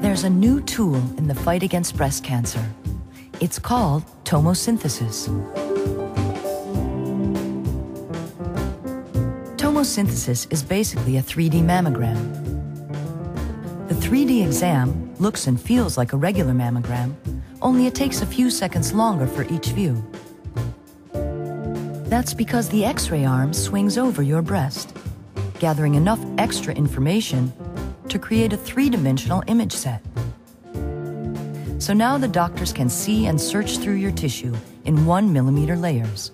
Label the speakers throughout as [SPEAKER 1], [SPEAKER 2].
[SPEAKER 1] There's a new tool in the fight against breast cancer. It's called tomosynthesis. Tomosynthesis is basically a 3D mammogram. The 3D exam looks and feels like a regular mammogram, only it takes a few seconds longer for each view. That's because the X-ray arm swings over your breast, gathering enough extra information to create a three-dimensional image set. So now the doctors can see and search through your tissue in one millimeter layers.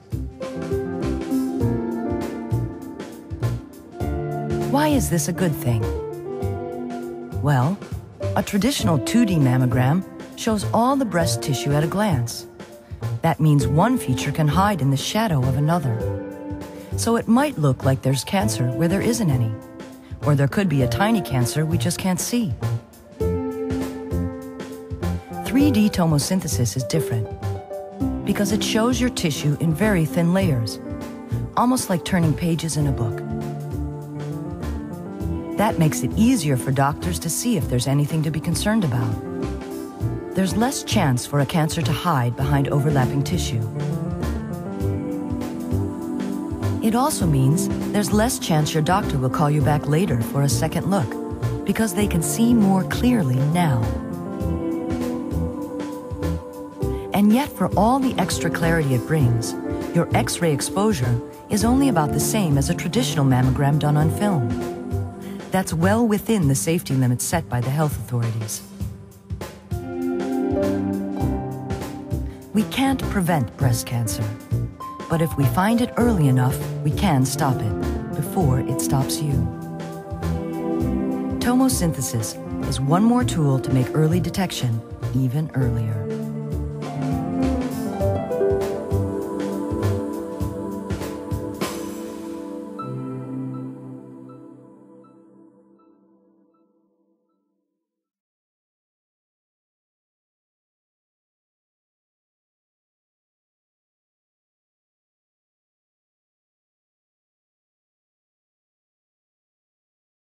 [SPEAKER 1] Why is this a good thing? Well, a traditional 2D mammogram shows all the breast tissue at a glance. That means one feature can hide in the shadow of another. So it might look like there's cancer where there isn't any. Or there could be a tiny cancer we just can't see. 3D tomosynthesis is different because it shows your tissue in very thin layers, almost like turning pages in a book. That makes it easier for doctors to see if there's anything to be concerned about. There's less chance for a cancer to hide behind overlapping tissue. It also means there's less chance your doctor will call you back later for a second look because they can see more clearly now. And yet, for all the extra clarity it brings, your X-ray exposure is only about the same as a traditional mammogram done on film. That's well within the safety limits set by the health authorities. We can't prevent breast cancer, but if we find it early enough, we can stop it before it stops you. Tomosynthesis is one more tool to make early detection even earlier.